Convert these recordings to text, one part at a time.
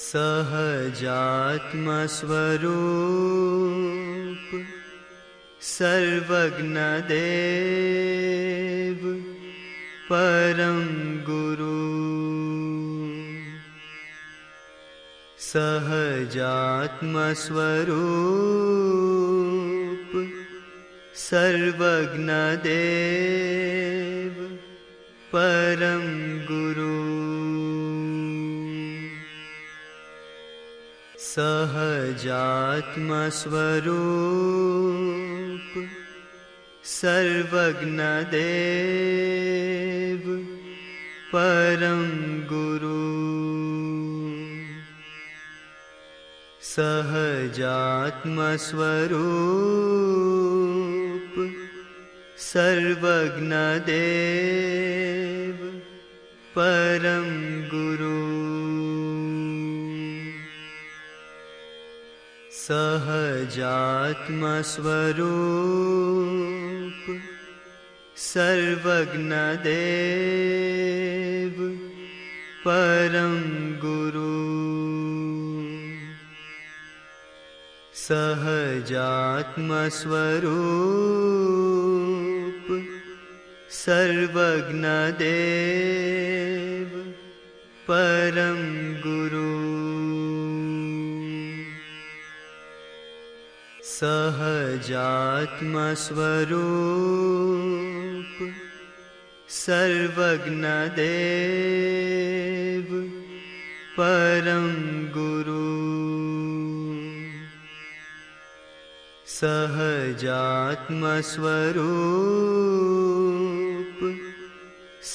सहजात्मस्वरूप सर्वज्ञदेव परं गुरु। सहजात्मस्वरूप सर्वज्ञदेव परं गुरु सहजात्मस्वरूप सर्वज्ञदेव परं गुरु। सहजात्मस्वरूप सर्वज्ञदेव परं गुरु सहजात्मस्वरूप सर्वज्ञदेव परं गुरु। सहजात्मस्वरूप सर्वज्ञदेव परं गुरु सहजात्मस्वरूप सर्वज्ञदेव परं गुरु। सहजात्मस्वरूप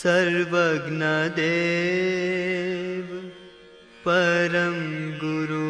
सर्वज्ञदेव परं गुरु